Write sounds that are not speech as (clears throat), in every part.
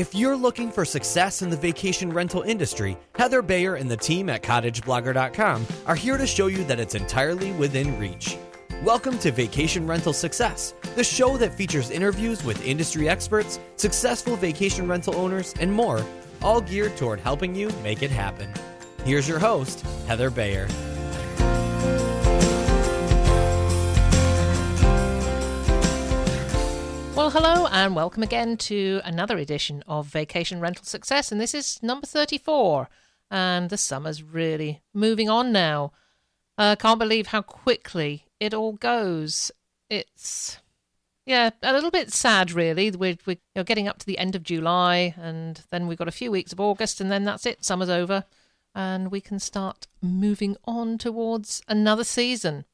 If you're looking for success in the vacation rental industry, Heather Bayer and the team at cottageblogger.com are here to show you that it's entirely within reach. Welcome to Vacation Rental Success, the show that features interviews with industry experts, successful vacation rental owners, and more, all geared toward helping you make it happen. Here's your host, Heather Bayer. Well, hello, and welcome again to another edition of Vacation Rental Success. And this is number 34. And the summer's really moving on now. I uh, can't believe how quickly it all goes. It's, yeah, a little bit sad, really. We're, we're you know, getting up to the end of July, and then we've got a few weeks of August, and then that's it. Summer's over. And we can start moving on towards another season.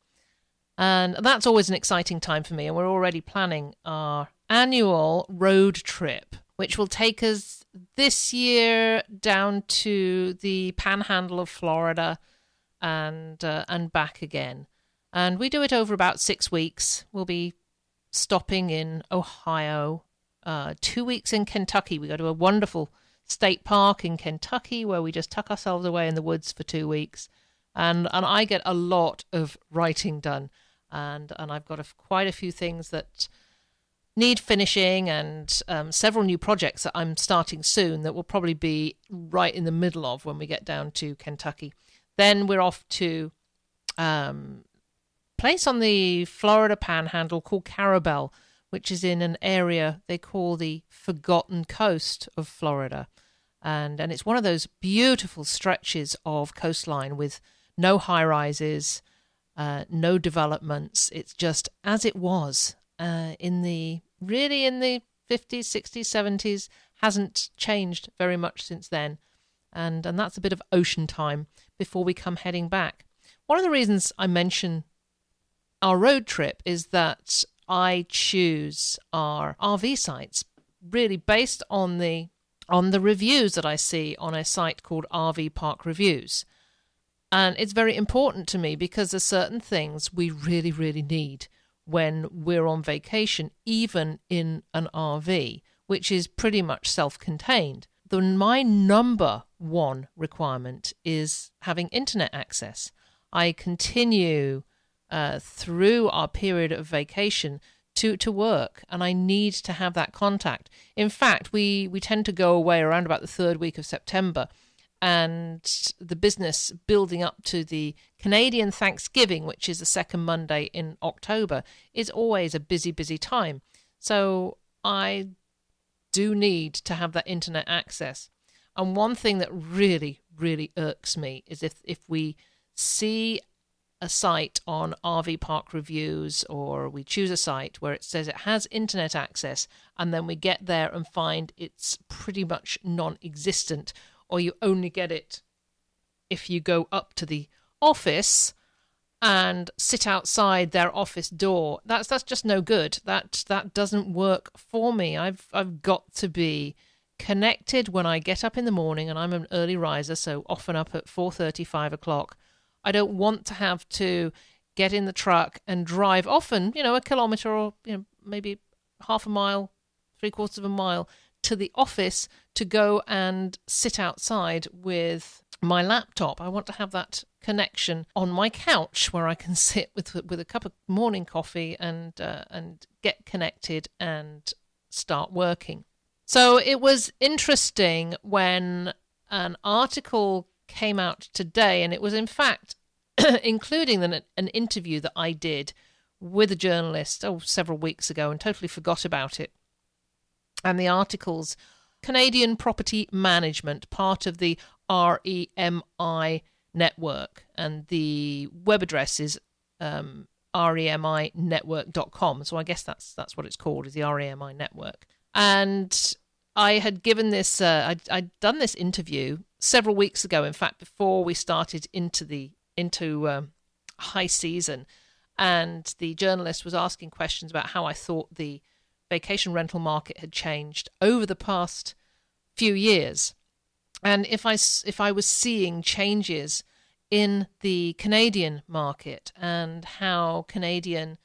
And that's always an exciting time for me. And we're already planning our annual road trip, which will take us this year down to the panhandle of Florida and uh, and back again. And we do it over about six weeks. We'll be stopping in Ohio, uh, two weeks in Kentucky. We go to a wonderful state park in Kentucky where we just tuck ourselves away in the woods for two weeks. And, and I get a lot of writing done. And, and I've got a, quite a few things that need finishing and um, several new projects that I'm starting soon that will probably be right in the middle of when we get down to Kentucky. Then we're off to um, place on the Florida Panhandle called Carrabelle, which is in an area they call the Forgotten Coast of Florida, and and it's one of those beautiful stretches of coastline with no high rises, uh, no developments. It's just as it was uh, in the really in the 50s, 60s, 70s, hasn't changed very much since then. And, and that's a bit of ocean time before we come heading back. One of the reasons I mention our road trip is that I choose our RV sites really based on the on the reviews that I see on a site called RV Park Reviews. And it's very important to me because there's certain things we really, really need when we're on vacation, even in an RV, which is pretty much self contained. The, my number one requirement is having internet access. I continue uh, through our period of vacation to, to work and I need to have that contact. In fact, we, we tend to go away around about the third week of September and the business building up to the Canadian Thanksgiving, which is the second Monday in October, is always a busy, busy time. So I do need to have that internet access. And one thing that really, really irks me is if, if we see a site on RV Park Reviews or we choose a site where it says it has internet access and then we get there and find it's pretty much non existent or you only get it if you go up to the office and sit outside their office door. That's that's just no good. That that doesn't work for me. I've I've got to be connected when I get up in the morning, and I'm an early riser, so often up at four thirty, five o'clock. I don't want to have to get in the truck and drive often, you know, a kilometre or you know maybe half a mile, three quarters of a mile to the office to go and sit outside with my laptop. I want to have that connection on my couch where I can (laughs) sit with with a cup of morning coffee and uh, and get connected and start working. So it was interesting when an article came out today, and it was in fact (clears throat) including an, an interview that I did with a journalist oh several weeks ago and totally forgot about it and the articles Canadian Property Management, part of the REMI network, and the web address is um, reminetwork.com. So I guess that's that's what it's called, is the REMI network. And I had given this, uh, I'd, I'd done this interview several weeks ago. In fact, before we started into the into um, high season, and the journalist was asking questions about how I thought the vacation rental market had changed over the past few years. And if I, if I was seeing changes in the Canadian market and how Canadian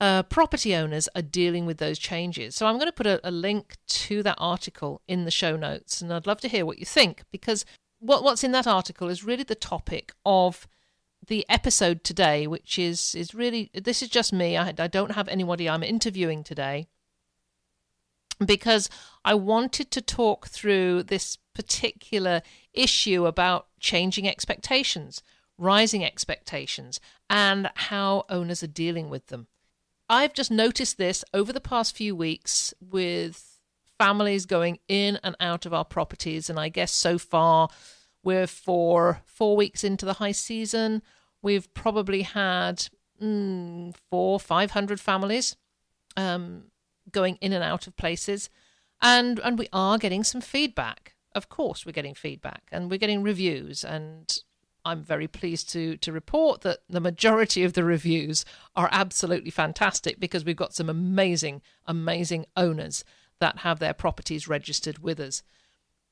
uh, property owners are dealing with those changes. So I'm going to put a, a, link to that article in the show notes, and I'd love to hear what you think because what, what's in that article is really the topic of the episode today, which is is really this is just me. I, I don't have anybody I'm interviewing today because I wanted to talk through this particular issue about changing expectations, rising expectations, and how owners are dealing with them. I've just noticed this over the past few weeks with families going in and out of our properties. And I guess so far we're for four weeks into the high season. We've probably had mm, four, 500 families um, going in and out of places. And, and we are getting some feedback. Of course, we're getting feedback and we're getting reviews. And I'm very pleased to to report that the majority of the reviews are absolutely fantastic because we've got some amazing, amazing owners that have their properties registered with us.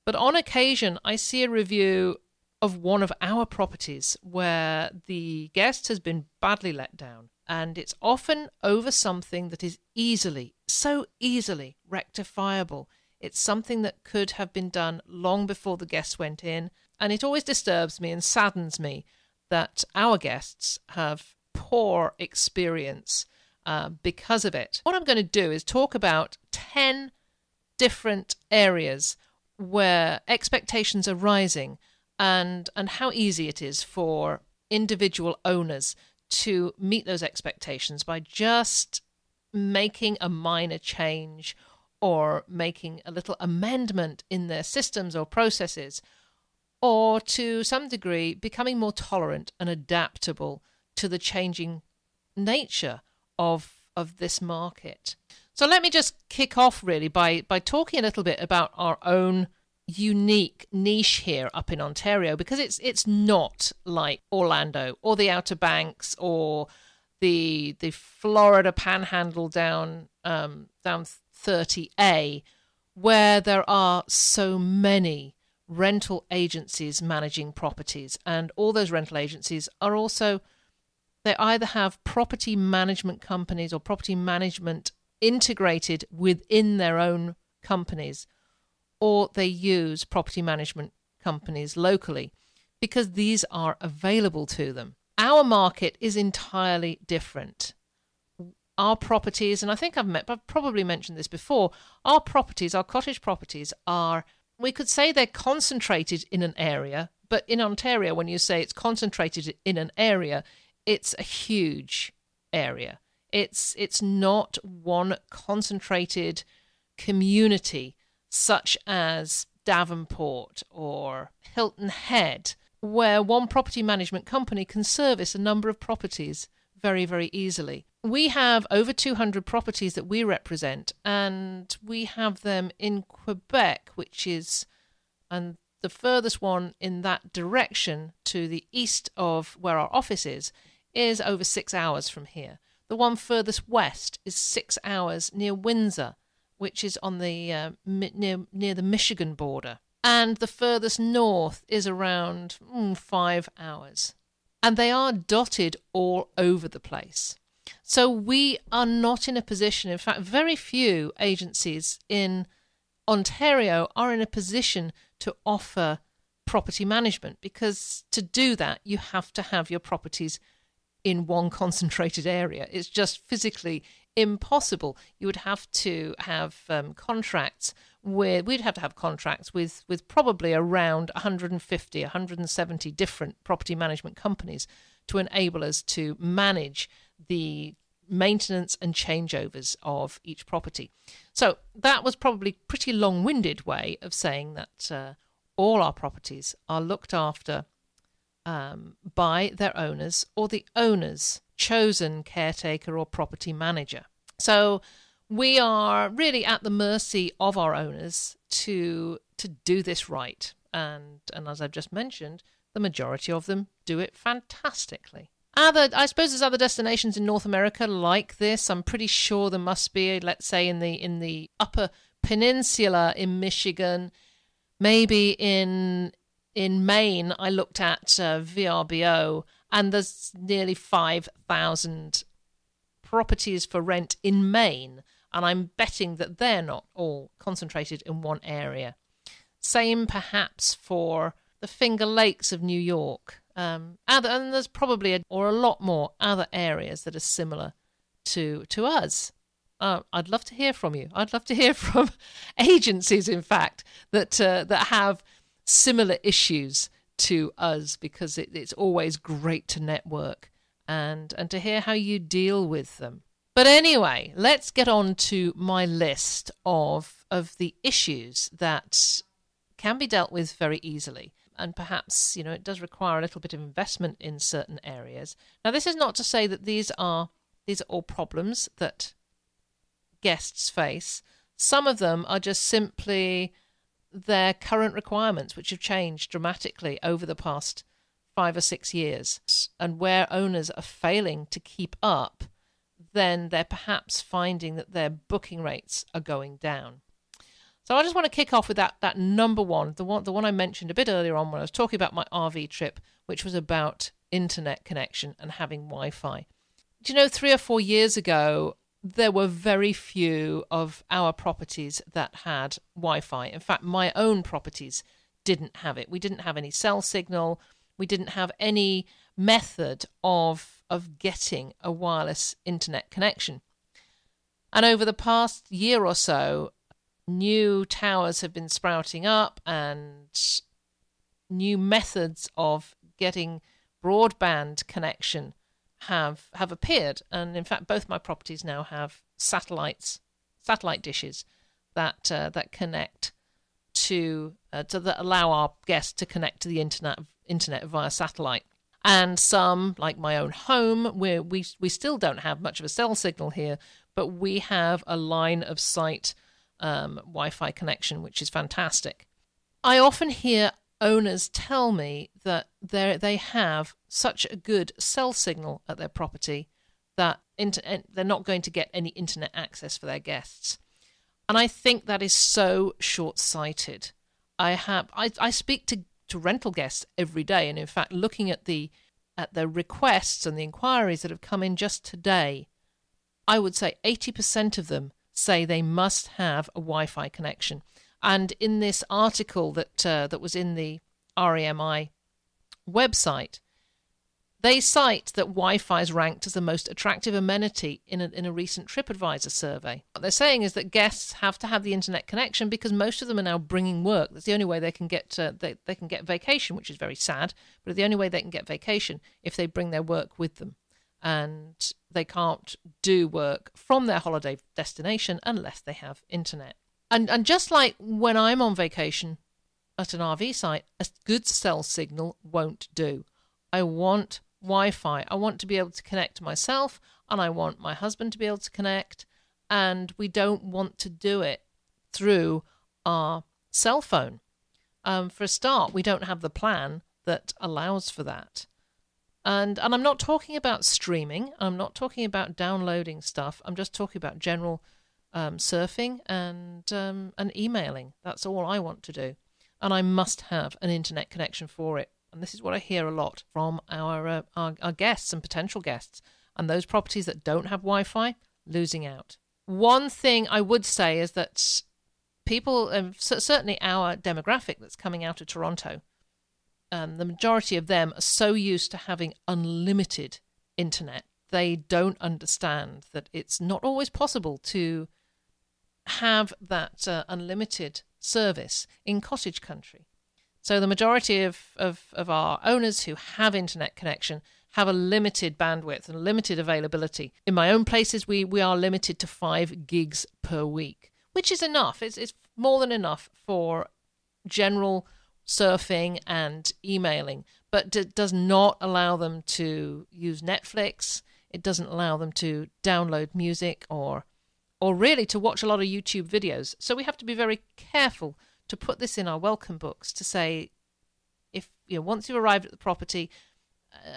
But on occasion, I see a review of one of our properties where the guest has been badly let down, and it's often over something that is easily, so easily rectifiable. It's something that could have been done long before the guests went in and it always disturbs me and saddens me that our guests have poor experience uh, because of it. What I'm going to do is talk about 10 different areas where expectations are rising and, and how easy it is for individual owners to meet those expectations by just making a minor change or making a little amendment in their systems or processes or to some degree becoming more tolerant and adaptable to the changing nature of of this market. So let me just kick off really by by talking a little bit about our own unique niche here up in Ontario because it's it's not like Orlando or the Outer Banks or the the Florida Panhandle down um, down 30A where there are so many rental agencies managing properties. And all those rental agencies are also, they either have property management companies or property management integrated within their own companies, or they use property management companies locally because these are available to them. Our market is entirely different. Our properties, and I think I've, met, I've probably mentioned this before, our properties, our cottage properties, are we could say they're concentrated in an area, but in Ontario, when you say it's concentrated in an area, it's a huge area. It's it's not one concentrated community such as Davenport or Hilton Head, where one property management company can service a number of properties very, very easily. We have over 200 properties that we represent, and we have them in Quebec, which is and the furthest one in that direction to the east of where our office is is over six hours from here. The one furthest west is six hours near Windsor, which is on the uh, mi- near near the Michigan border, and the furthest north is around mm, five hours and they are dotted all over the place. So we are not in a position, in fact, very few agencies in Ontario are in a position to offer property management because to do that, you have to have your properties in one concentrated area. It's just physically impossible. You would have to have um, contracts with, we'd have to have contracts with, with probably around 150, 170 different property management companies to enable us to manage the maintenance and changeovers of each property. So that was probably pretty long-winded way of saying that uh, all our properties are looked after um, by their owners or the owner's chosen caretaker or property manager. So we are really at the mercy of our owners to to do this right. And and as I've just mentioned, the majority of them do it fantastically. Other, I suppose there's other destinations in North America like this. I'm pretty sure there must be, let's say, in the in the Upper Peninsula in Michigan, maybe in in Maine. I looked at uh, VRBO, and there's nearly five thousand properties for rent in Maine, and I'm betting that they're not all concentrated in one area. Same perhaps for the Finger Lakes of New York. Um, other, and there's probably a, or a lot more other areas that are similar to to us. Uh, I'd love to hear from you. I'd love to hear (laughs) from agencies, in fact, that uh, that have similar issues to us because it, it's always great to network and and to hear how you deal with them. But anyway, let's get on to my list of of the issues that can be dealt with very easily. And perhaps, you know, it does require a little bit of investment in certain areas. Now this is not to say that these are these are all problems that guests face. Some of them are just simply their current requirements, which have changed dramatically over the past five or six years. And where owners are failing to keep up, then they're perhaps finding that their booking rates are going down. So I just want to kick off with that that number one, the one the one I mentioned a bit earlier on when I was talking about my RV trip, which was about internet connection and having Wi-Fi. Do you know three or four years ago there were very few of our properties that had Wi Fi. In fact, my own properties didn't have it. We didn't have any cell signal. We didn't have any method of, of getting a wireless internet connection. And over the past year or so, new towers have been sprouting up and new methods of getting broadband connection have have appeared, and in fact, both my properties now have satellites, satellite dishes that uh, that connect to uh, to that allow our guests to connect to the internet internet via satellite. And some, like my own home, where we we still don't have much of a cell signal here, but we have a line of sight um, Wi-Fi connection, which is fantastic. I often hear owners tell me that they they have such a good cell signal at their property that inter- eh, they're not going to get any internet access for their guests. And I think that is so short-sighted. I have I, I speak to, to rental guests every day, and in fact, looking at the at the requests and the inquiries that have come in just today, I would say 80% of them say they must have a Wi-Fi connection. And in this article that uh, that was in the REMI website, they cite that Wi Fi is ranked as the most attractive amenity in a, in a recent TripAdvisor survey. What they're saying is that guests have to have the internet connection because most of them are now bringing work. That's the only way they can get uh, they, they can get vacation, which is very sad. But the only way they can get vacation if they bring their work with them, and they can't do work from their holiday destination unless they have internet. And and just like when I'm on vacation at an RV site, a good cell signal won't do. I want Wi-Fi. I want to be able to connect myself, and I want my husband to be able to connect. And we don't want to do it through our cell phone. Um, for a start, we don't have the plan that allows for that. And and I'm not talking about streaming. I'm not talking about downloading stuff. I'm just talking about general um, surfing and um, and emailing. That's all I want to do, and I must have an internet connection for it. And this is what I hear a lot from our uh, our, our guests and potential guests. And those properties that don't have Wi-Fi losing out. One thing I would say is that people, um, certainly our demographic that's coming out of Toronto, um, the majority of them are so used to having unlimited internet, they don't understand that it's not always possible to have that uh, unlimited service in cottage country. So the majority of, of, of our owners who have internet connection have a limited bandwidth and limited availability. In my own places, we, we are limited to five gigs per week, which is enough. It's, it's more than enough for general surfing and emailing, but it does not allow them to use Netflix. It doesn't allow them to download music or or really to watch a lot of YouTube videos. So we have to be very careful to put this in our welcome books to say, if you know, once you've arrived at the property,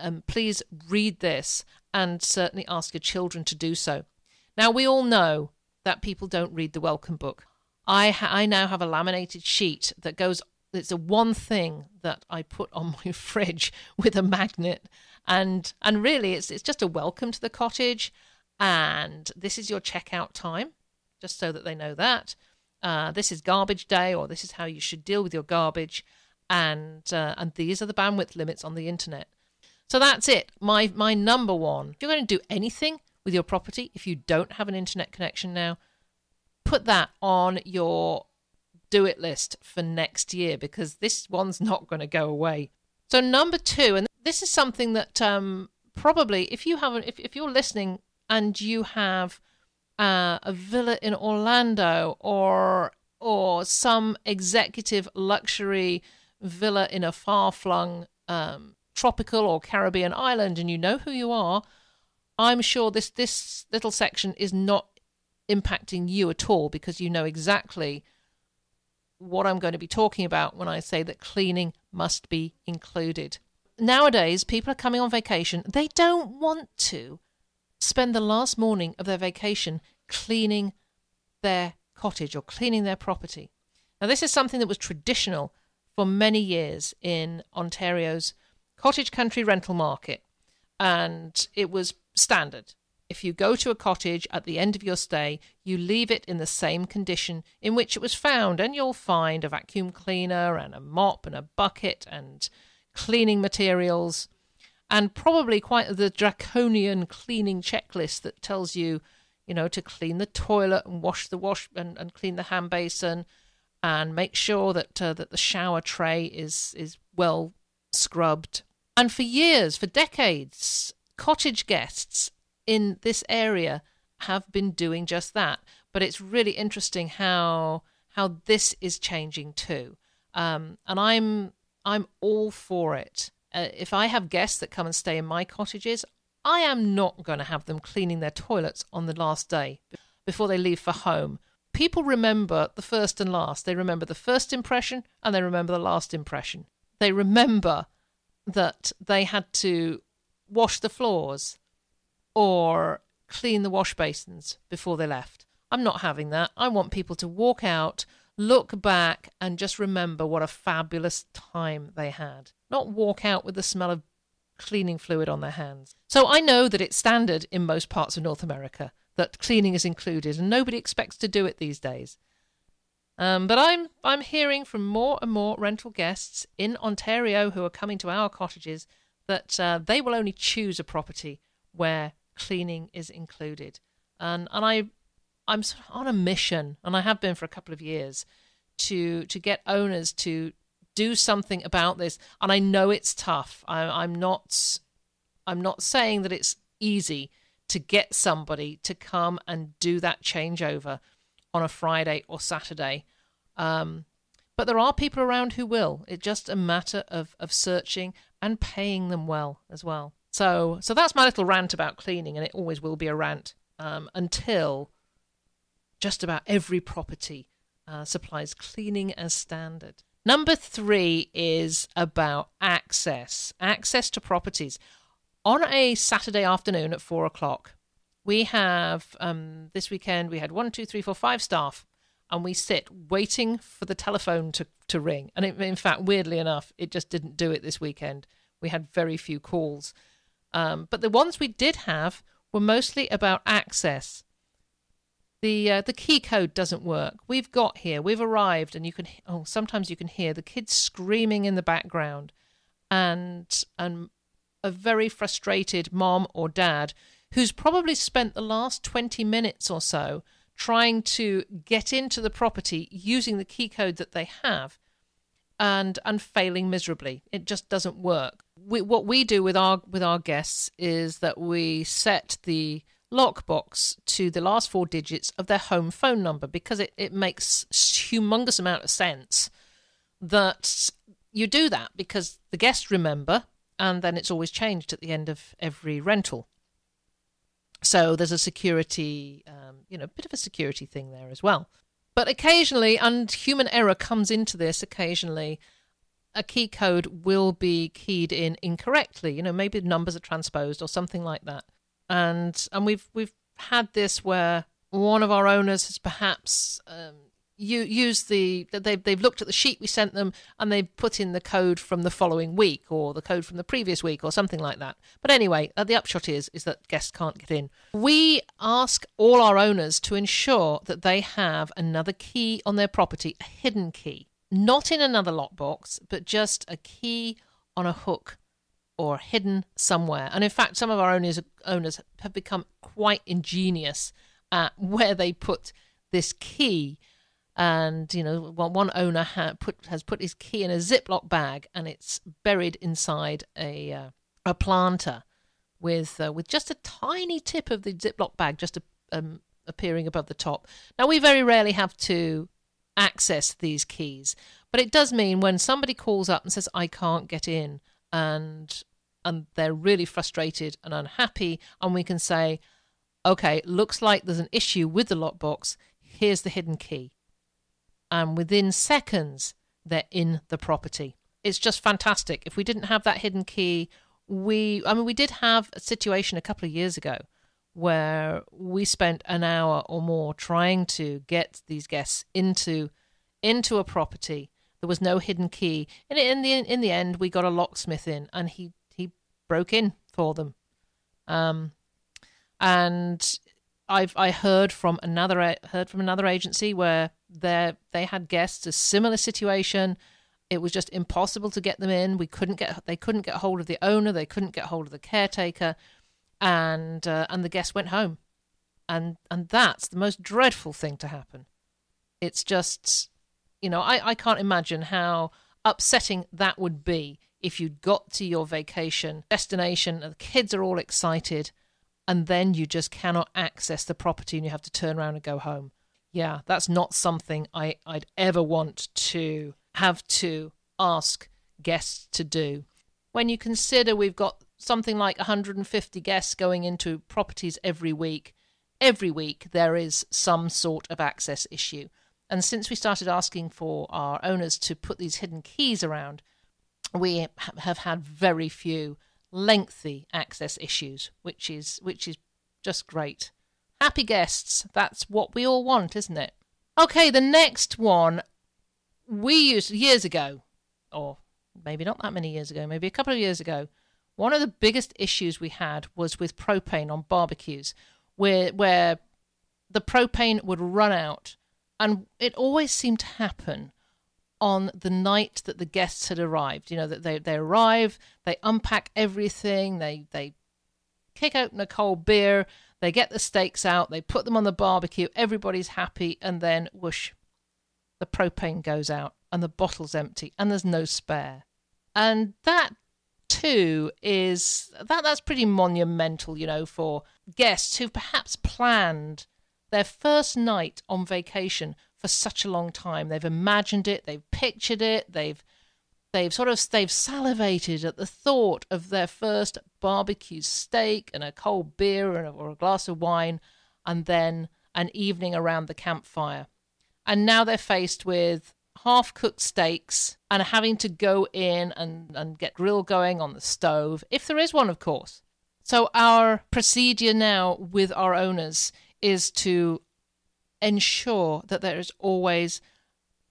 um, please read this and certainly ask your children to do so. Now we all know that people don't read the welcome book. I ha- I now have a laminated sheet that goes. It's the one thing that I put on (laughs) my fridge with a magnet, and and really it's it's just a welcome to the cottage and this is your checkout time, just so that they know that. Uh, this is garbage day, or this is how you should deal with your garbage, and uh, and these are the bandwidth limits on the internet. So that's it. My my number one. If you're going to do anything with your property, if you don't have an internet connection now, put that on your do it list for next year because this one's (laughs) not going to go away. So number two, and this is something that um, probably if you haven't, if, if you're listening and you have uh, a villa in Orlando or or some executive luxury villa in a far flung um, tropical or Caribbean island, and you know who you are, I'm sure this this little section is not impacting you at all because you know exactly what I'm going to be talking about when I say that cleaning must be included. Nowadays, people are coming on vacation. They don't want to spend the last morning of their vacation cleaning their cottage or cleaning their property. Now, this is something that was traditional for many years in Ontario's cottage country rental market, and it was standard. If you go to a cottage at the end of your stay, you leave it in the same condition in which it was found, and you'll find a vacuum cleaner and a mop and a bucket and cleaning materials, and probably quite the draconian cleaning checklist that tells you, you know, to clean the toilet and wash the wash and, and clean the hand basin and make sure that uh, that the shower tray is is well scrubbed. And for years, for decades, cottage guests in this area have been doing just that. But it's really interesting how how this is changing too. Um, and I'm I'm all for it. Uh, if I have guests that come and stay in my cottages, I am not going to have them cleaning their toilets on the last day before they leave for home. People remember the first and last. They remember the first impression and they remember the last impression. They remember that they had to wash the floors or clean the wash basins before they left. I'm not having that. I want people to walk out, look back, and just remember what a fabulous time they had. Not walk out with the smell of cleaning fluid on their hands. So I know that it's standard in most parts of North America that cleaning is included, and nobody expects to do it these days. Um, but I'm I'm hearing from more and more rental guests in Ontario who are coming to our cottages that uh, they will only choose a property where cleaning is included. And and I I'm sort of on a mission, and I have been for a couple of years, to to get owners to do something about this. And I know it's tough. I, I'm not I'm not saying that it's easy to get somebody to come and do that changeover on a Friday or Saturday. Um, but there are people around who will. It's just a matter of, of searching and paying them well as well. So, so that's my little rant about cleaning, and it always will be a rant um, until just about every property uh, supplies cleaning as standard. Number three is about access, access to properties. On a Saturday afternoon at four o'clock, we have um, this weekend we had one, two, three, four, five staff, and we sit waiting for the telephone to to ring. And it, in fact, weirdly enough, it just didn't do it this weekend. We had very few calls. Um, but the ones we did have were mostly about access. The uh, the key code doesn't work. We've got here. We've arrived, and you can oh sometimes you can hear the kids screaming in the background, and and a very frustrated mom or dad who's probably spent the last twenty minutes or so trying to get into the property using the key code that they have and and failing miserably. It just doesn't work. We, what we do with our with our guests is that we set the lockbox to the last four digits of their home phone number because it, it makes humongous amount of sense that you do that because the guests remember and then it's always changed at the end of every rental. So there's a security, um, you know, a bit of a security thing there as well. But occasionally, and human error comes into this occasionally, a key code will be keyed in incorrectly. You know, maybe the numbers are transposed or something like that. And and we've we've had this where one of our owners has perhaps um, you use the they've they've looked at the sheet we sent them and they've put in the code from the following week or the code from the previous week or something like that. But anyway, uh, the upshot is is that guests can't get in. We ask all our owners to ensure that they have another key on their property, a hidden key, not in another lockbox, but just a key on a hook or hidden somewhere. And in fact, some of our owners owners have become quite ingenious at (laughs) where they put this key and you know one owner ha- put, has put his key in a ziploc bag and it's buried inside a uh, a planter with uh, with just a tiny tip of the ziploc bag just a, um, appearing above the top now we very rarely have to access these keys but it does mean when somebody calls up and says i can't get in and and they're really frustrated and unhappy and we can say okay looks like there's an issue with the lockbox here's the hidden key and within seconds they're in the property. It's just fantastic. If we didn't have that hidden key, we I mean we did have a situation a couple of years ago where we spent an hour or more trying to get these guests into into a property. There was no hidden key. And in the in the end we got a locksmith in and he he broke in for them. Um and I've I heard from another heard from another agency where they they had guests a similar situation. It was just impossible to get them in. We couldn't get they couldn't get hold of the owner. They couldn't get hold of the caretaker, and uh, and the guests went home, and and that's the most dreadful thing to happen. It's just, you know, I I can't imagine how upsetting that would be if you'd got to your vacation destination and the kids are all excited and then you just cannot access the property and you have to turn around and go home. Yeah, that's not something I, I'd ever want to have to ask guests to do. When you consider we've got something like 150 guests going into properties every week, every week there is some sort of access issue. And since we started asking for our owners to put these hidden keys around, we have had very few lengthy access issues, which is which is just great. Happy guests, that's what we all want, isn't it? Okay, the next one we used years ago, or maybe not that many years ago, maybe a couple of years ago. One of the biggest issues we had was with propane on barbecues, where where the propane would run out, and it always seemed to happen on the night that the guests had arrived. You know that they they arrive, they unpack everything, they they kick open a cold beer, they get the steaks out, they put them on the barbecue, everybody's happy, and then whoosh, the propane goes out and the bottle's empty and there's no spare. And that too is that that's pretty monumental, you know, for guests who perhaps planned their first night on vacation for such a long time. They've imagined it, they've pictured it, they've they've sort of they've salivated at the thought of their first barbecue steak and a cold beer and or a glass of wine, and then an evening around the campfire. And now they're faced with half cooked steaks and having to go in and, and get grill going on the stove, if there is one, of course. So, our procedure now with our owners is to ensure that there is always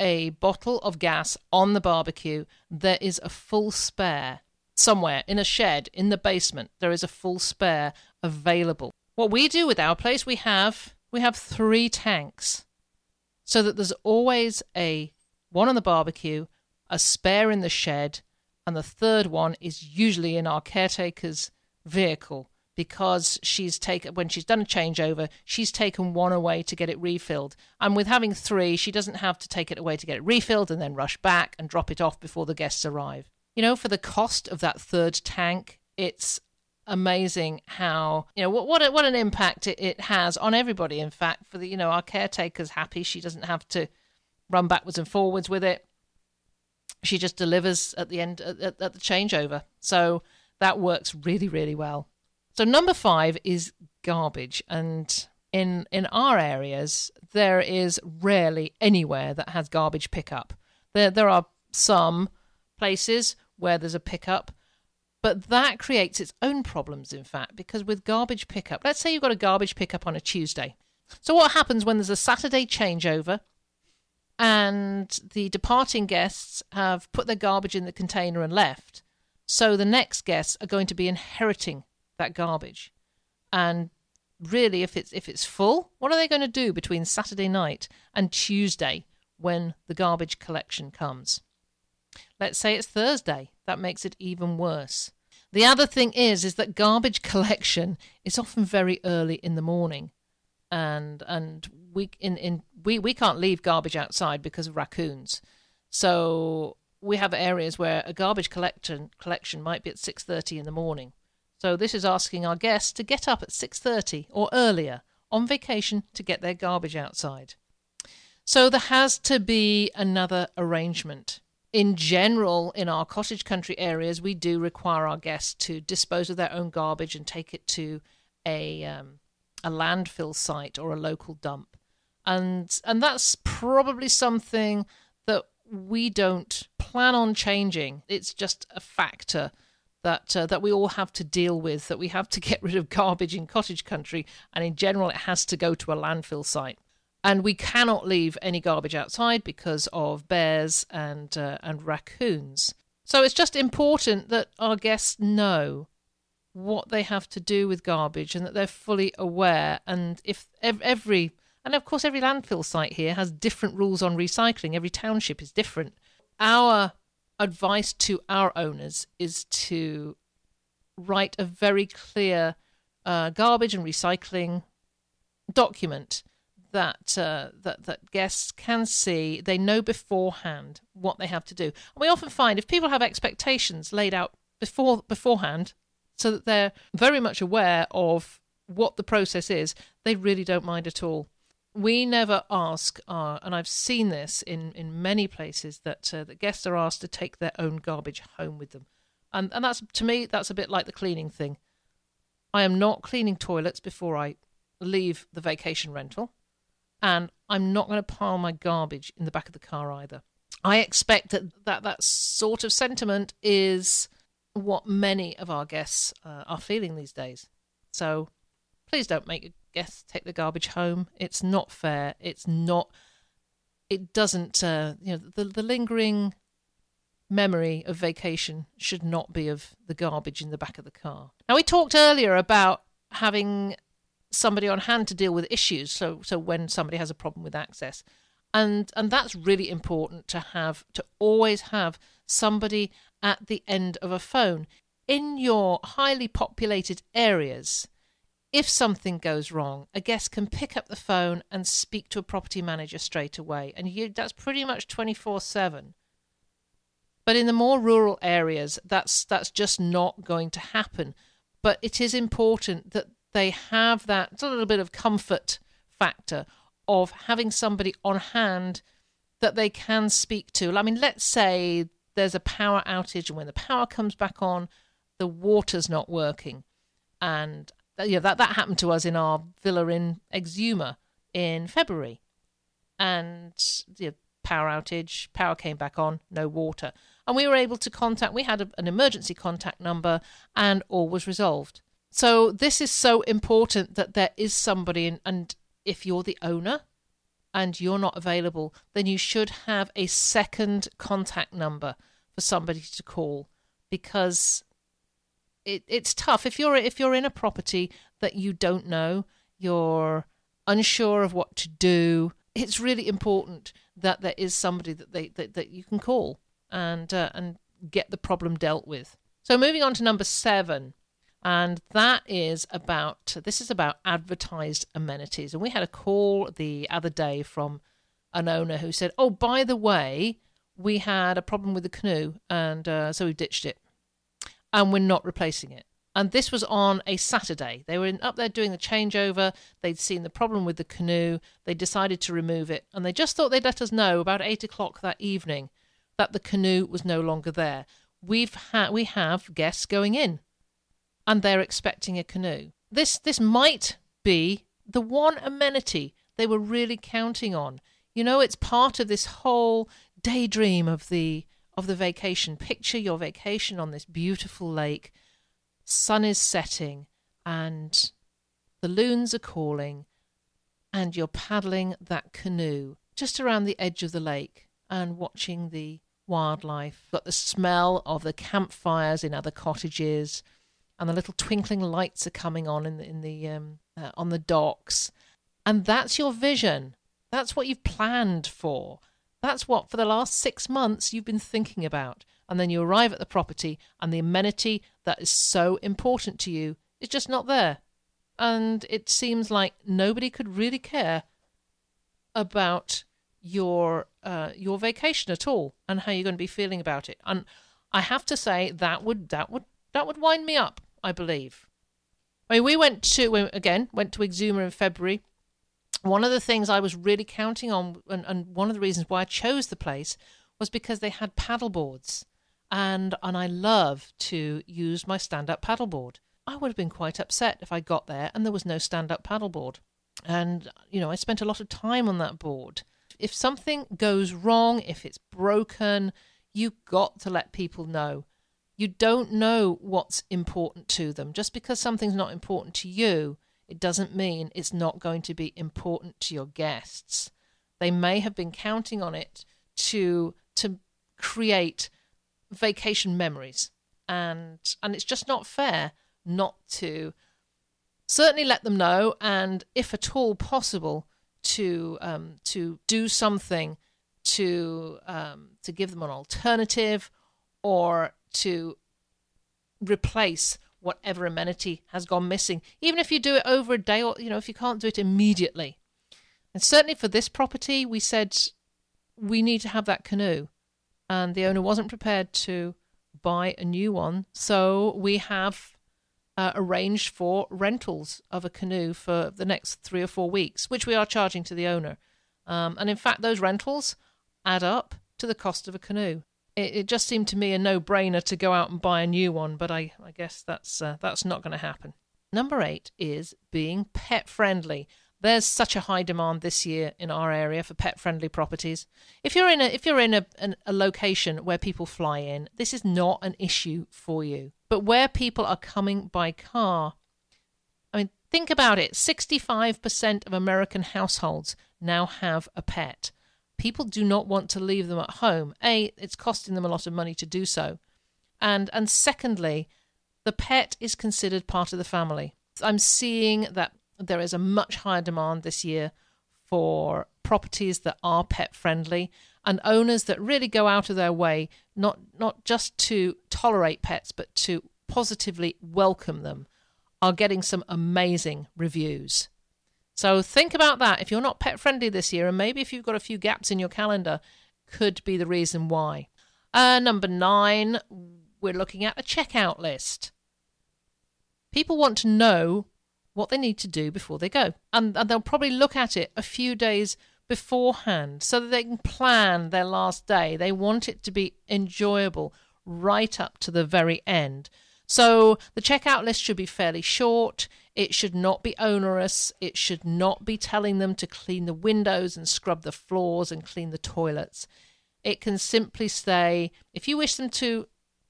a bottle of gas on the barbecue. There is a full spare somewhere in a shed in the basement. There is a full spare available. What we do with our place, we have we have three tanks, so that there's always a one on the barbecue, a spare in the shed, and the third one is usually in our caretaker's vehicle because she's taken when she's done a changeover, she's taken one away to get it refilled. And with having three, she doesn't have to take it away to get it refilled and then rush back and drop it off before the guests arrive. You know, for the cost of that third tank, it's amazing how you know what what, a, what an impact it, it has on everybody. In fact, for the you know our caretaker's happy; she doesn't have to run backwards and forwards with it. She just delivers at the end at, at the changeover. So that works really really well. So number five is garbage, and in in our areas there is rarely anywhere that has garbage pickup. There there are some places where there's a pickup, but that creates its own problems. In fact, because with garbage pickup, let's say you've got a garbage pickup on a Tuesday. So what happens when there's a Saturday changeover? and the departing guests have put their garbage in the container and left. So the next guests are going to be inheriting that garbage. And really if it's if it's full, what are they going to do between Saturday night and Tuesday when the garbage collection comes? Let's say it's Thursday. That makes it even worse. The other thing is is that garbage (laughs) collection is often very early in the morning. And and we in, in we, we can't leave garbage outside because of raccoons. So we have areas where a garbage collection collection might be at six thirty in the morning. So this is asking our guests to get up at six thirty or earlier on vacation to get their garbage outside. So there has to be another arrangement. In general, in our cottage country areas, we do require our guests to dispose of their own garbage and take it to a um, a landfill site or a local dump and and that's probably something that we don't plan on changing. It's just a factor that uh, that we all have to deal with. That we have to get rid of garbage in cottage country, and in general, it has to go to a landfill site. And we cannot leave any garbage outside because of bears and uh, and raccoons. So it's just important that our guests know what they have to do with garbage and that they're fully aware. And if every and of course, every landfill site here has different rules on recycling. Every township is different. Our advice to our owners is to write a very clear uh, garbage and recycling document that uh, that that guests can see. They know beforehand what they have to do. And we often find if people have expectations laid out before beforehand, so that they're very much aware of what the process is, they really don't mind at all we never ask our, and I've seen this in, in many places that uh, that guests are asked to take their own garbage home with them, and and that's to me that's a bit like the cleaning thing. I am not cleaning toilets before I leave the vacation rental, and I'm not going to pile my garbage in the back of the car either. I expect that that, that sort of sentiment is what many of our guests uh, are feeling these days. So please don't make guests take the garbage home. It's not fair. It's not. It doesn't. Uh, you know, the the lingering memory of vacation should not be of the garbage in the back of the car. Now we talked earlier about having somebody on hand to deal with issues. So so when somebody has a problem with access, and and that's really important to have to always have somebody at the end of a phone in your highly populated areas if something goes wrong, a guest can pick up the phone and speak to a property manager straight away, and you, that's pretty much 24 7. But in the more rural areas, that's that's just not going to happen. But it is important that they have that little bit of comfort factor of having somebody on hand that they can speak to. I mean, let's say there's a power outage, and when the power comes back on, the water's not working, and yeah, that that happened to us in our villa in Exuma in February, and the power outage, power came back on, no water, and we were able to contact. We had a, an emergency contact number, and all was resolved. So this is so important that there is somebody, in, and if you're the owner and you're not available, then you should have a second contact number for somebody to call because it, it's tough if you're if you're in a property that you don't know, you're unsure of what to do. It's really important that there is somebody that they that, that you can call and uh, and get the problem dealt with. So moving on to number seven, and that is about this is about advertised amenities. And we had a call the other day from an owner who said, "Oh, by the way, we had a problem with the canoe, and uh, so we ditched it." And we're not replacing it. And this was on a Saturday. They were in, up there doing the changeover. They'd seen the problem with the canoe. They decided to remove it. And they just thought they'd let us know about eight o'clock that evening that the canoe was no longer there. We've ha- we have guests going in and they're expecting a canoe. This, this might be the one amenity they were really counting on. You know, it's part of this whole daydream of the of the vacation. Picture your vacation on this beautiful lake. Sun is setting and the loons are calling, and you're paddling that canoe just around the edge of the lake and watching the wildlife. Got the smell of the campfires in other cottages, and the little twinkling lights are coming on in the, in the um, uh, on the docks, and that's your vision. That's what you've planned for. That's what for the last six months you've been thinking about. And then you arrive at the property, and the amenity that is so important to you is just not there. And it seems like nobody could really care about your uh, your vacation at all and how you're going to be feeling about it. And I have to say that would that would that would wind me up. I believe. I mean, we went to again went to Exuma in February. One of the things I was really counting on, and, and one of the reasons why I chose the place was because they had paddle boards, and and I love to use my stand up paddleboard. I would have been quite upset if I got there and there was no stand up paddleboard. And, you know, I spent a lot of time on that board. If something goes wrong, if it's broken, you've got to let people know. You don't know what's important to them. Just because something's not important to you, it doesn't mean it's not going to be important to your guests. They may have been counting on it to to create vacation memories and and it's just not fair not to certainly let them know, and if at all possible, to um, to do something to um, to give them an alternative or to replace whatever amenity has gone missing, even if you do it over a day or you know if you can't do it immediately. And certainly for this property, we said we need to have that canoe, and the owner wasn't prepared to buy a new one, so we have uh, arranged for rentals of a canoe for the next three or four weeks, which we are charging to the owner. Um, and in fact, those rentals add up to the cost of a canoe. It, it just seemed to me a no-brainer to go out and buy a new one, but I, I guess that's uh, that's not going to happen. Number eight is being pet friendly. There's such a high demand this year in our area for pet-friendly properties. If you're in a if you're in a, an, a location where people fly in, this is not an issue for you. But where people are coming by car, I mean, think about it: 65% of American households now have a pet. People do not want to leave them at home. A, it's costing them a lot of money to do so, and and secondly, the pet is considered part of the family. I'm seeing that there is a much higher demand this year for properties that are pet friendly and owners that really go out of their way not not just to tolerate pets but to positively welcome them are getting some amazing reviews. So think about that. If you're not pet friendly this year, and maybe if you've got a few gaps in your calendar, could be the reason why. Uh, number nine, we're looking at a checkout list. People want to know what they need to do before they go. And, and they'll probably look at it a few days beforehand so that they can plan their last day. They want it to be enjoyable right up to the very end. So the checkout list should be fairly short. It should not be onerous. It should not be telling them to clean the windows and scrub the floors and clean the toilets. It can simply say, if you wish them to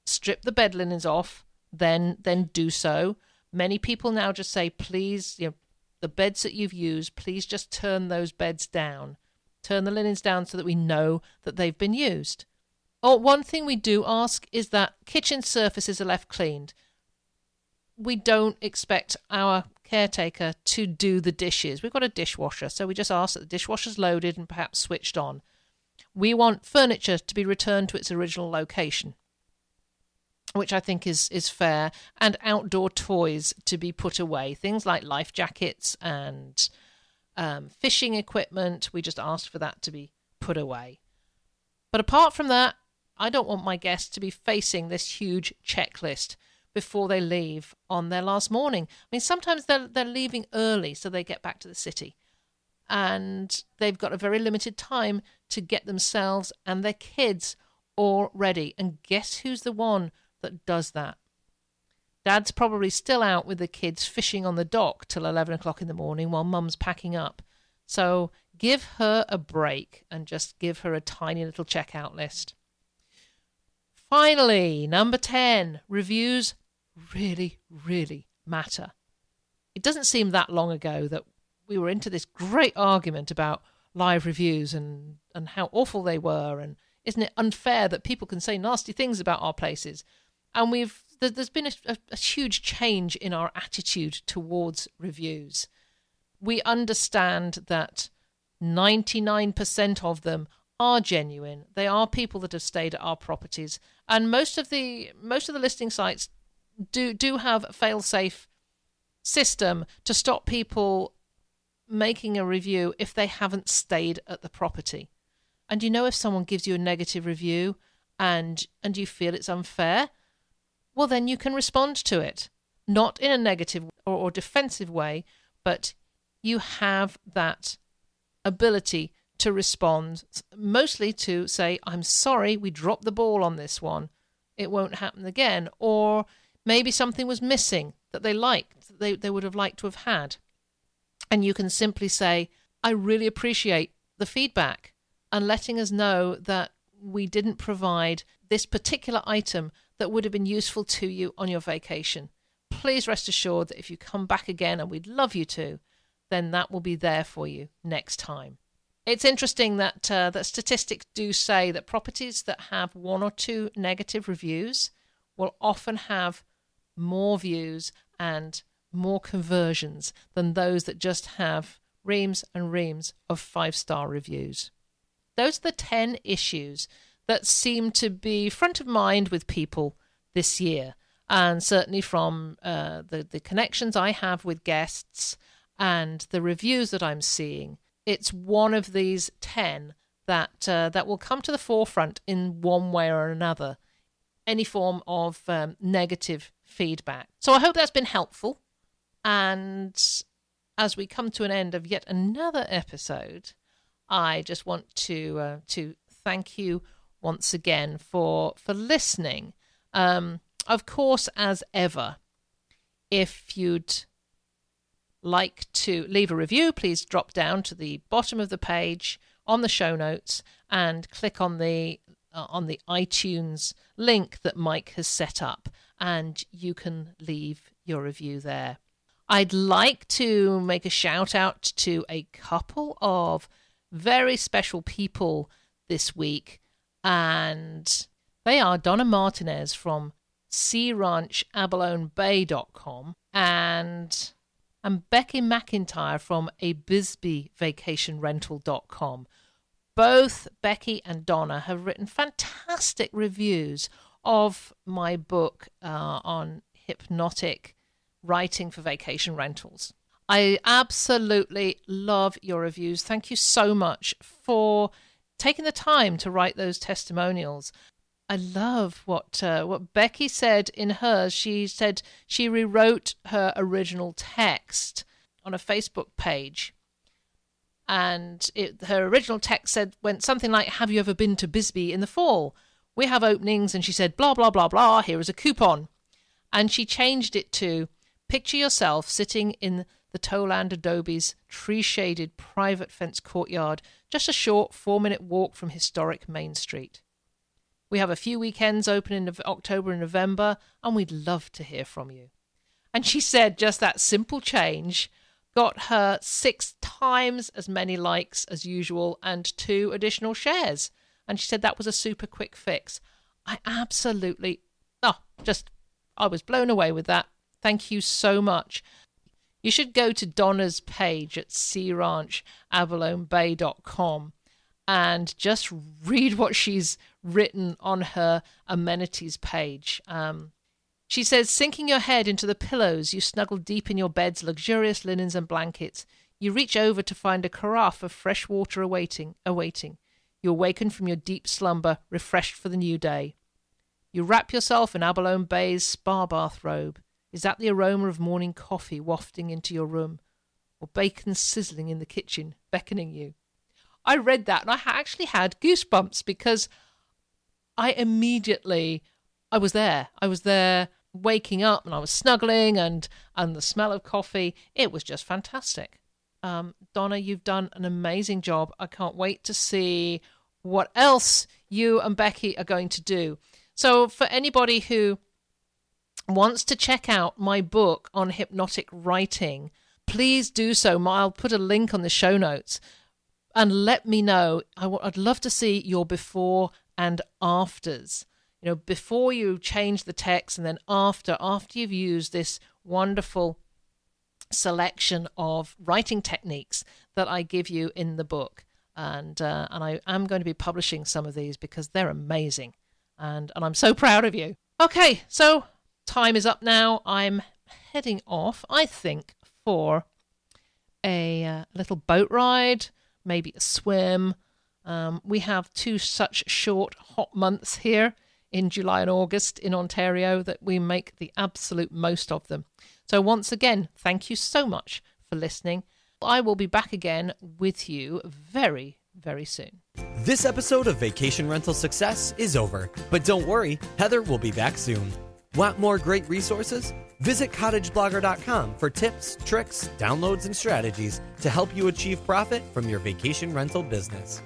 strip the bed linens off, then then do so. Many people now just say, please, you know, the beds that you've used, please just turn those beds down. Turn the linens down so that we know that they've been used. Oh, one thing we do ask is that kitchen surfaces are left cleaned. We don't expect our caretaker to do the dishes. We've got a dishwasher, so we just ask that the dishwasher's loaded and perhaps switched on. We want furniture to be returned to its original location which I think is is fair, and outdoor toys to be put away. Things like life jackets and um, fishing equipment. We just ask for that to be put away. But apart from that, I don't want my guests to be facing this huge checklist before they leave on their last morning. I mean, sometimes they're they're leaving early so they get back to the city, and they've got a very limited time to get themselves and their kids all ready. And guess who's the one that does that. Dad's probably still out with the kids fishing on the dock till 11 o'clock in the morning while mum's packing up. So give her a break and just give her a tiny little checkout list. Finally, number 10 reviews really, really matter. It doesn't seem that long ago that we were into this great argument about live reviews and and how awful they were and isn't it unfair that people can say nasty things about our places? And we've there's been a, a, a huge change in our attitude towards reviews. We understand that 99% of them are genuine. They are people that have stayed at our properties. And most of the most of the listing sites do do have a fail safe system to stop people making a review if they haven't stayed at the property. And you know if someone gives you a negative review and and you feel it's unfair, well then you can respond to it. Not in a negative or, or defensive way, but you have that ability to respond mostly to say, I'm sorry, we dropped the ball on this one. It won't happen again. Or maybe something was missing that they liked, that they, they would have liked to have had. And you can simply say, I really appreciate the feedback and letting us know that we didn't provide this particular item that would have been useful to you on your vacation. Please rest assured that if you come back again, and we'd love you to, then that will be there for you next time. It's interesting that uh, that statistics do say that properties that have one or two negative reviews will often have more views and more conversions than those that just have reams and reams of five star reviews. Those are the 10 issues that seem to be front of mind with people this year. And certainly from uh, the, the connections I have with guests and the reviews that I'm seeing, it's one of these 10 that, uh, that will come to the forefront in one way or another, any form of um, negative feedback. So I hope that's been helpful. And as we come to an end of yet another episode, I just want to uh, to thank you once again for for listening. Um, of course, as ever, if you'd like to leave a review, please drop down to the bottom of the page on the show notes and click on the uh, on the iTunes link that Mike has set up, and you can leave your review there. I'd like to make a shout out to a couple of very special people this week, and they are Donna Martinez from SeaRanchAbalone and and Becky McIntyre from a Bisbee Vacation Rental.com. Both Becky and Donna have written fantastic reviews of my book uh, on hypnotic writing for vacation rentals. I absolutely love your reviews. Thank you so much for taking the time to write those testimonials. I love what uh, what Becky said in hers. She said she rewrote her original text on a Facebook page, and it, her original text said went something like, "Have you ever been to Bisbee in the fall? We have openings." And she said, "Blah blah blah blah. Here is a coupon," and she changed it to Picture yourself sitting in the Toland Adobe's tree shaded private fence courtyard, just a short four minute walk from historic Main Street. We have a few weekends open in October and November, and we'd love to hear from you. And she said just that simple change got her six times as many likes as usual and two additional shares. And she said that was a super quick fix. I absolutely, oh, just, I was blown away with that. Thank you so much. You should go to Donna's page at SeaRanchAbaloneBay.com and just (laughs) read what she's written on her amenities page. Um, she says, sinking your head into the pillows, you snuggle deep in your bed's luxurious linens and blankets. You reach over to find a carafe of fresh water awaiting. awaiting. You awaken from your deep slumber, refreshed for the new day. You wrap yourself in Abalone Bay's spa bath robe. Is that the aroma of morning coffee wafting into your room, or bacon sizzling in the kitchen, beckoning you? I read that and I actually had goosebumps because I immediately I was there. I was there waking up and I was snuggling and and the smell of coffee. It was just fantastic. Um, Donna, you've done an amazing job. I can't wait to see what else you and Becky are going to do. So for anybody who wants to check out my book on hypnotic writing, please do so. I'll put a link on the show notes. and let me know. i w- I'd love to see your before and afters. You know, before you change the text, and then after, after you've used this wonderful selection of writing techniques that I give you in the book. And uh, and I am going to be publishing some of these because they're amazing, and and I'm so proud of you. Okay, so time is up now. I'm heading off. I think for a uh, little boat ride, maybe a swim. Um, we have two such short, hot months here in July and August in Ontario that we make the absolute most of them. So, once again, thank you so much for listening. I will be back again with you very, very soon. This episode of Vacation Rental Success is over, but don't worry, Heather will be back soon. Want more great resources? Visit cottageblogger.com for tips, tricks, downloads, and strategies to help you achieve profit from your vacation rental business.